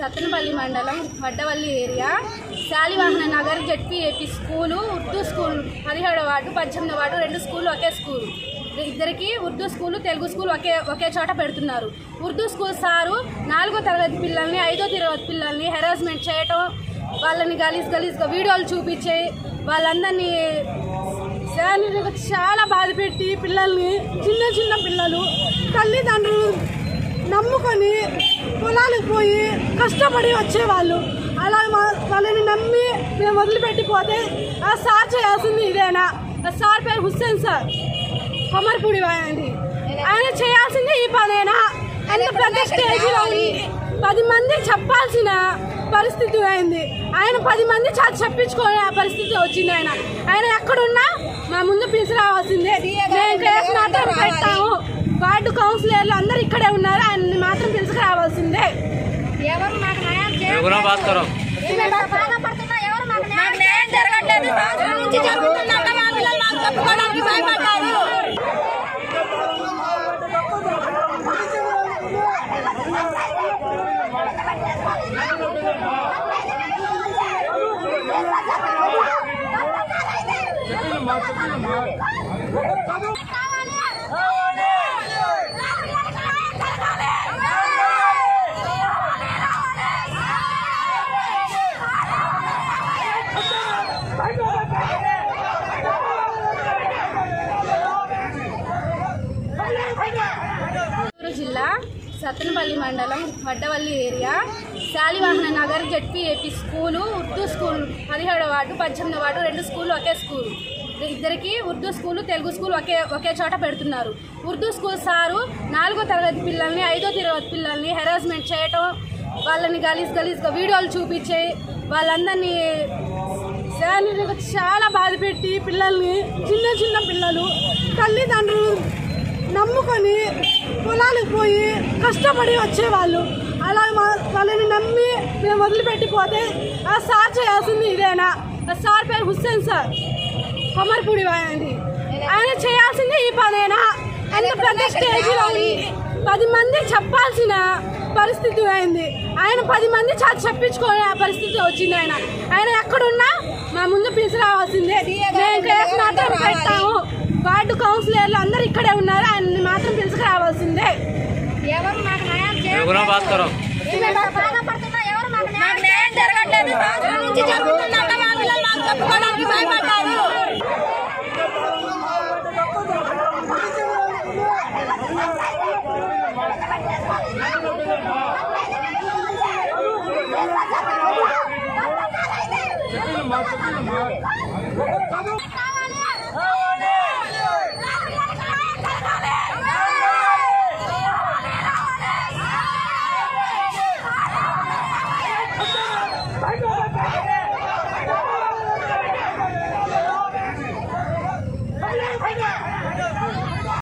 సత్తనపల్లి మండలం Vaddavalli area. Shalivahana Nagar ZPAP school Urdu school పదిహేడవ ward పద్దెనిమిది వార్డు రెండు స్కూళ్ళు ఒకే స్కూల్. ఇద్దరికి ఉర్దూ స్కూల్ తెలుగు స్కూల్ ఒకే ఒకే చోట పెడుతున్నారు. ఉర్దూ స్కూల్ సారు నాలుగో తరగతి పిల్లల్ని ఐదో తరగతి పిల్లల్ని హెరాస్మెంట్ చేయటం వాళ్ళని గలీజ్ గలీజ్గా వీడియోలు చూపించి వాళ్ళందరినీ చాలా బాధపెట్టి పిల్లల్ని చిన్న చిన్న పిల్లలు తల్లిదండ్రులు నమ్ముకొని పొలాలకు పోయి కష్టపడి వచ్చేవాళ్ళు. అలా వాళ్ళని నమ్మి మేము వదిలిపెట్టిపోతే ఆ సార్ చేయాల్సింది ఇదేనా? ఆ సార్ పేరు హుస్సేన్ సార్. కొమర్పూడి ఆయనది ఆయన చేయాల్సింది ఈ పనేనా? ఎంత పెద్ద స్టేజ్లో పది మంది చెప్పాల్సిన పరిస్థితి అయింది. ఆయన పది మంది చ- చెప్పించుకోని ఆ పరిస్థితి వచ్చింది ఆయన. ఆయన ఎక్కడున్నా మా ముందు పిలిచి రావాల్సిందే. మేము కేసు మాత్రం పెట్టాము. వార్డు కౌన్సిలర్లు అందరు ఇక్కడే ఉన్నారు ఆయన్ని మాత్రం పిలుచుకు రావాల్సిందే ఎవరు మాకు న్యాయం జరగట్లేదు మా పిల్లలు మాకు చెప్పుకోవడానికి భయపడ్డారు చిత్తూరు సత్తనపల్లి మండలం Vaddavalli area. Shalivahana Nagar ZPAP school Urdu school పదిహేడవ వార్డు పద్దెనిమిదో వార్డు రెండు స్కూళ్ళు ఒకే స్కూల్. ఇద్దరికి ఉర్దూ స్కూల్ తెలుగు స్కూల్ ఒకే ఒకే చోట పెడుతున్నారు. ఉర్దూ స్కూల్ సారు నాలుగో తరగతి పిల్లల్ని ఐదో తరగతి పిల్లల్ని హెరాస్మెంట్ చేయటం వాళ్ళని గలీజ్ గలీజ్గా వీడియోలు చూపించి వాళ్ళందరినీ చాలా బాధ పెట్టి పిల్లల్ని చిన్న చిన్న పిల్లలు తల్లిదండ్రులు నమ్ముకొని పొలాలకు పోయి కష్టపడి వచ్చేవాళ్ళు. అలా వాళ్ళని నమ్మి మేము వదిలిపెట్టిపోతే ఆ సార్ చేయాల్సింది ఇదేనా? ఆ సార్ పేరు హుస్సేన్ సార్. కొమర్పూడి ఆయన చేయాల్సింది ఈ పనేనా? ఎంత పెద్ద స్టేజ్లో పది మంది చెప్పాల్సిన పరిస్థితి అయింది ఆయన పది మంది చ- చెప్పించుకోని ఆ పరిస్థితి వచ్చింది ఆయన. ఆయన ఎక్కడున్నా మా ముందు పిలిచి రావాల్సిందే మేము కేసు మాత్రం పెట్టాము వార్డు కౌన్సిలర్లు అందరు ఇక్కడే ఉన్నారు. ఆయన్ని మాత్రం పిలుచుకు రావాల్సిందే ఎవరు మాకు న్యాయం రఘునా భాస్కరం? బాధపడుతున్నా? ఎవరు మాకు న్యాయం జరగట్లేదు.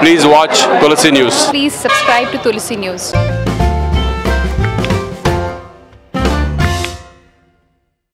Please watch Tulsi News. Please subscribe to Tulsi News.